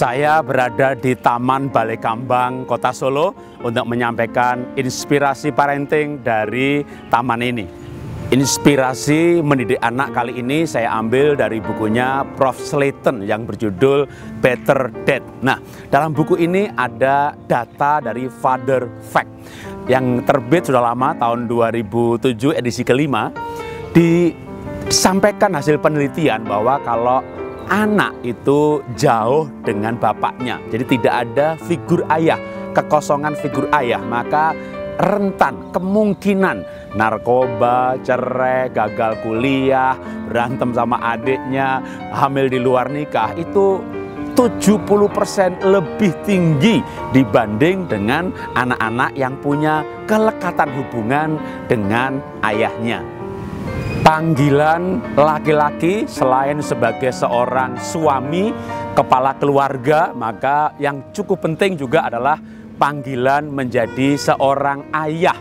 Saya berada di Taman Balai Kambang, Kota Solo untuk menyampaikan inspirasi parenting dari taman ini. Inspirasi mendidik anak kali ini saya ambil dari bukunya Prof. Slayton yang berjudul Better Dad. Nah, dalam buku ini ada data dari Father Fact yang terbit sudah lama tahun 2007 edisi kelima disampaikan hasil penelitian bahwa kalau anak itu jauh dengan bapaknya. Jadi tidak ada figur ayah, kekosongan figur ayah, maka rentan kemungkinan narkoba, cerai, gagal kuliah, berantem sama adiknya, hamil di luar nikah itu 70% lebih tinggi dibanding dengan anak-anak yang punya kelekatan hubungan dengan ayahnya panggilan laki-laki selain sebagai seorang suami, kepala keluarga, maka yang cukup penting juga adalah panggilan menjadi seorang ayah.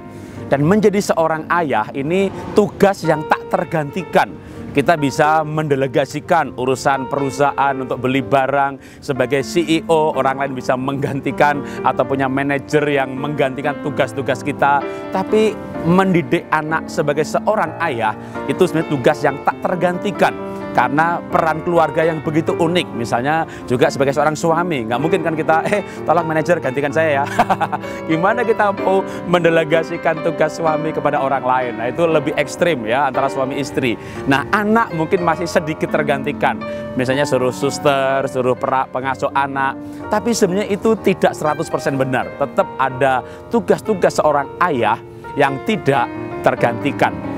Dan menjadi seorang ayah ini tugas yang tak tergantikan kita bisa mendelegasikan urusan perusahaan untuk beli barang sebagai CEO, orang lain bisa menggantikan atau punya manajer yang menggantikan tugas-tugas kita. Tapi mendidik anak sebagai seorang ayah itu sebenarnya tugas yang tak tergantikan karena peran keluarga yang begitu unik. Misalnya juga sebagai seorang suami nggak mungkin kan kita eh tolong manajer gantikan saya ya. Gimana kita mau mendelegasikan tugas suami kepada orang lain? Nah itu lebih ekstrim ya antara suami istri. Nah anak mungkin masih sedikit tergantikan. Misalnya suruh suster suruh pengasuh anak. Tapi sebenarnya itu tidak 100% benar. Tetap ada tugas-tugas seorang ayah yang tidak tergantikan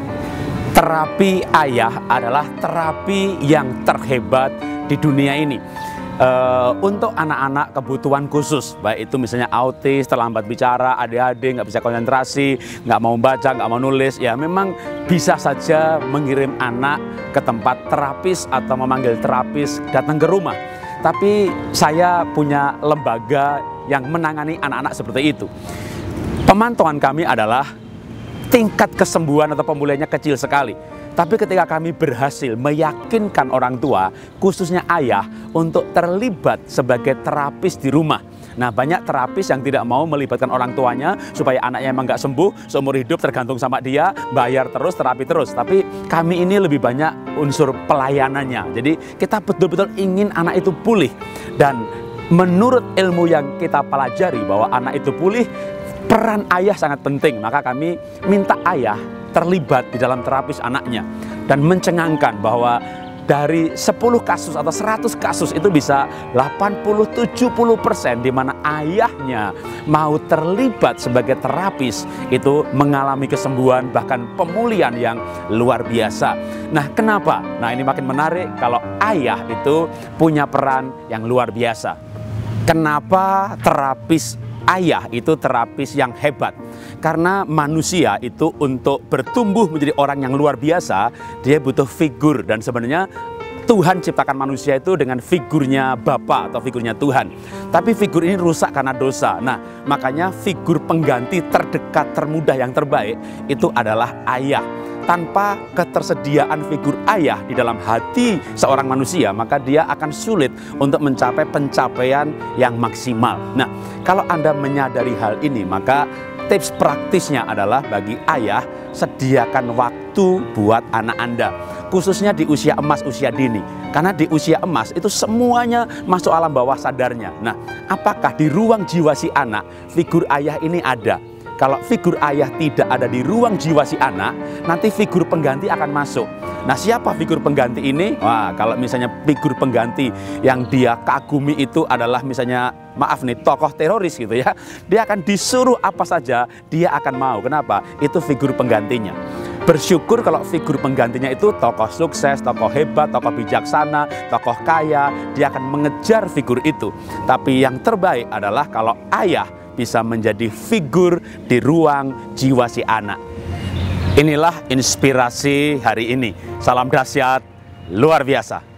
terapi ayah adalah terapi yang terhebat di dunia ini. Uh, untuk anak-anak kebutuhan khusus, baik itu misalnya autis, terlambat bicara, adik-adik nggak bisa konsentrasi, nggak mau baca, nggak mau nulis, ya memang bisa saja mengirim anak ke tempat terapis atau memanggil terapis datang ke rumah. Tapi saya punya lembaga yang menangani anak-anak seperti itu. Pemantauan kami adalah tingkat kesembuhan atau pemulihannya kecil sekali. Tapi ketika kami berhasil meyakinkan orang tua, khususnya ayah, untuk terlibat sebagai terapis di rumah. Nah banyak terapis yang tidak mau melibatkan orang tuanya supaya anaknya emang nggak sembuh, seumur hidup tergantung sama dia, bayar terus, terapi terus. Tapi kami ini lebih banyak unsur pelayanannya. Jadi kita betul-betul ingin anak itu pulih. Dan menurut ilmu yang kita pelajari bahwa anak itu pulih peran ayah sangat penting. Maka kami minta ayah terlibat di dalam terapis anaknya dan mencengangkan bahwa dari 10 kasus atau 100 kasus itu bisa 80-70 persen di mana ayahnya mau terlibat sebagai terapis itu mengalami kesembuhan bahkan pemulihan yang luar biasa. Nah kenapa? Nah ini makin menarik kalau ayah itu punya peran yang luar biasa. Kenapa terapis ayah itu terapis yang hebat. Karena manusia itu untuk bertumbuh menjadi orang yang luar biasa, dia butuh figur dan sebenarnya Tuhan ciptakan manusia itu dengan figurnya Bapa atau figurnya Tuhan. Tapi figur ini rusak karena dosa. Nah, makanya figur pengganti terdekat, termudah, yang terbaik itu adalah ayah tanpa ketersediaan figur ayah di dalam hati seorang manusia, maka dia akan sulit untuk mencapai pencapaian yang maksimal. Nah, kalau Anda menyadari hal ini, maka tips praktisnya adalah bagi ayah sediakan waktu buat anak Anda khususnya di usia emas, usia dini. Karena di usia emas itu semuanya masuk alam bawah sadarnya. Nah, apakah di ruang jiwa si anak figur ayah ini ada? Kalau figur ayah tidak ada di ruang jiwa si anak, nanti figur pengganti akan masuk. Nah, siapa figur pengganti ini? Wah, kalau misalnya figur pengganti yang dia kagumi itu adalah misalnya maaf nih tokoh teroris gitu ya. Dia akan disuruh apa saja, dia akan mau. Kenapa? Itu figur penggantinya bersyukur kalau figur penggantinya itu tokoh sukses, tokoh hebat, tokoh bijaksana, tokoh kaya, dia akan mengejar figur itu. Tapi yang terbaik adalah kalau ayah bisa menjadi figur di ruang jiwa si anak. Inilah inspirasi hari ini. Salam dahsyat luar biasa.